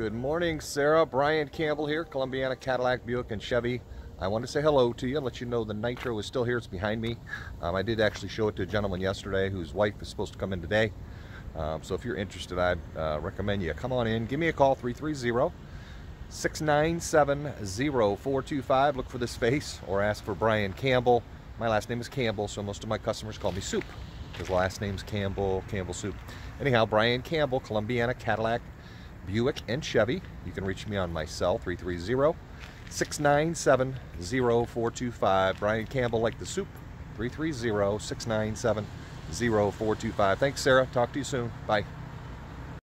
Good morning, Sarah. Bryan Campbell here, Columbiana Cadillac, Buick, and Chevy. I want to say hello to you and let you know the Nitro is still here. It's behind me. Um, I did actually show it to a gentleman yesterday whose wife is supposed to come in today. Um, so if you're interested, I'd uh, recommend you come on in. Give me a call, 330 697 0425. Look for this face or ask for Bryan Campbell. My last name is Campbell, so most of my customers call me Soup. His last name's Campbell, Campbell Soup. Anyhow, Bryan Campbell, Columbiana Cadillac, Buick, and Chevy. You can reach me on my cell, 330 697 0425. Bryan Campbell, like the soup, 330 697 0425. Thanks, Sarah. Talk to you soon. Bye.